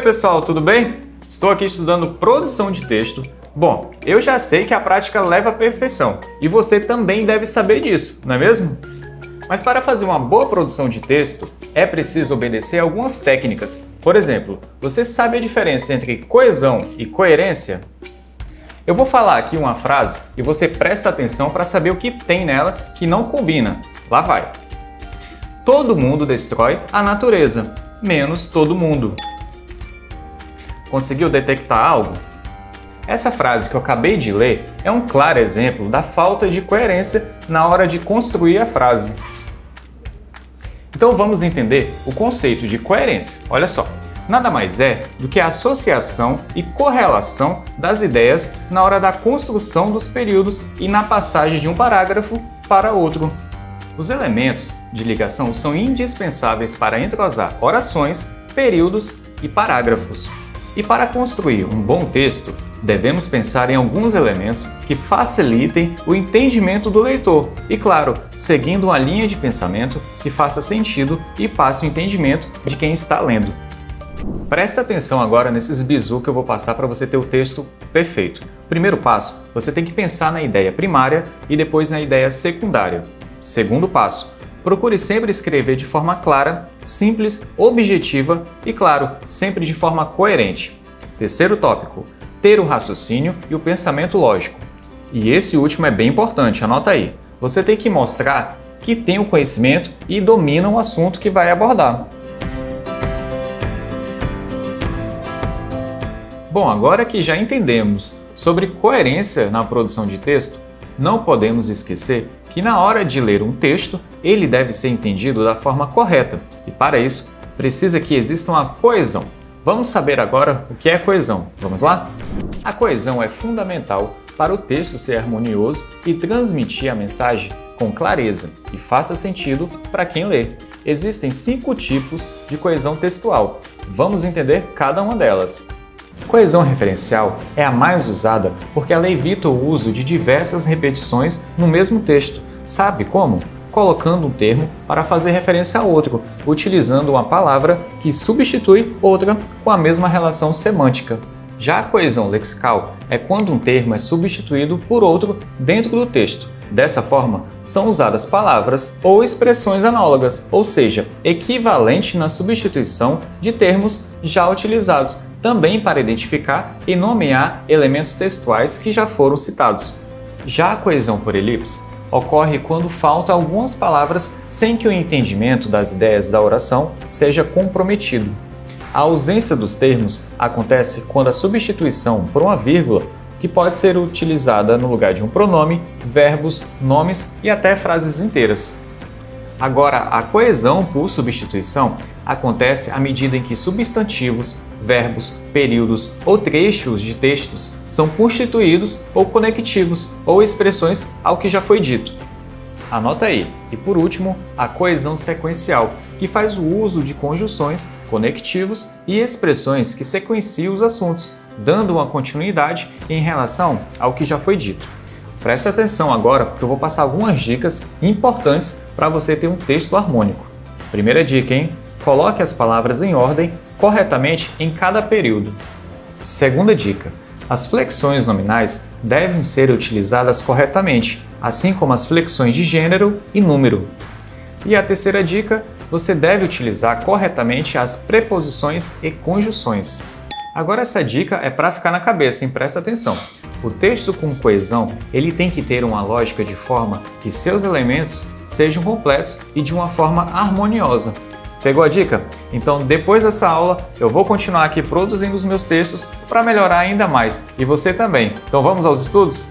Oi pessoal, tudo bem? Estou aqui estudando produção de texto. Bom, eu já sei que a prática leva à perfeição e você também deve saber disso, não é mesmo? Mas para fazer uma boa produção de texto, é preciso obedecer algumas técnicas. Por exemplo, você sabe a diferença entre coesão e coerência? Eu vou falar aqui uma frase e você presta atenção para saber o que tem nela que não combina. Lá vai. Todo mundo destrói a natureza, menos todo mundo. Conseguiu detectar algo? Essa frase que eu acabei de ler é um claro exemplo da falta de coerência na hora de construir a frase. Então vamos entender o conceito de coerência. Olha só, nada mais é do que a associação e correlação das ideias na hora da construção dos períodos e na passagem de um parágrafo para outro. Os elementos de ligação são indispensáveis para entrosar orações, períodos e parágrafos. E para construir um bom texto, devemos pensar em alguns elementos que facilitem o entendimento do leitor e, claro, seguindo uma linha de pensamento que faça sentido e passe o entendimento de quem está lendo. Presta atenção agora nesses bizu que eu vou passar para você ter o texto perfeito. Primeiro passo, você tem que pensar na ideia primária e depois na ideia secundária. Segundo passo, Procure sempre escrever de forma clara, simples, objetiva e, claro, sempre de forma coerente. Terceiro tópico: ter o raciocínio e o pensamento lógico. E esse último é bem importante, anota aí. Você tem que mostrar que tem o conhecimento e domina o assunto que vai abordar. Bom, agora que já entendemos sobre coerência na produção de texto, não podemos esquecer que na hora de ler um texto, ele deve ser entendido da forma correta e, para isso, precisa que exista uma coesão. Vamos saber agora o que é coesão. Vamos lá? A coesão é fundamental para o texto ser harmonioso e transmitir a mensagem com clareza e faça sentido para quem lê. Existem cinco tipos de coesão textual. Vamos entender cada uma delas. Coesão referencial é a mais usada porque ela evita o uso de diversas repetições no mesmo texto. Sabe como? Colocando um termo para fazer referência a outro, utilizando uma palavra que substitui outra com a mesma relação semântica. Já a coesão lexical é quando um termo é substituído por outro dentro do texto. Dessa forma, são usadas palavras ou expressões análogas, ou seja, equivalente na substituição de termos já utilizados, também para identificar e nomear elementos textuais que já foram citados. Já a coesão por elipse ocorre quando faltam algumas palavras sem que o entendimento das ideias da oração seja comprometido. A ausência dos termos acontece quando a substituição por uma vírgula, que pode ser utilizada no lugar de um pronome, verbos, nomes e até frases inteiras. Agora, a coesão por substituição acontece à medida em que substantivos, verbos, períodos ou trechos de textos são constituídos ou conectivos ou expressões ao que já foi dito. Anota aí. E por último, a coesão sequencial, que faz o uso de conjunções, conectivos e expressões que sequenciam os assuntos, dando uma continuidade em relação ao que já foi dito. Preste atenção agora, porque eu vou passar algumas dicas importantes para você ter um texto harmônico. Primeira dica, hein? Coloque as palavras em ordem corretamente em cada período. Segunda dica: as flexões nominais devem ser utilizadas corretamente, assim como as flexões de gênero e número. E a terceira dica: você deve utilizar corretamente as preposições e conjunções. Agora essa dica é para ficar na cabeça, hein? presta atenção. O texto com coesão, ele tem que ter uma lógica de forma que seus elementos sejam completos e de uma forma harmoniosa. Pegou a dica? Então, depois dessa aula, eu vou continuar aqui produzindo os meus textos para melhorar ainda mais. E você também. Então, vamos aos estudos?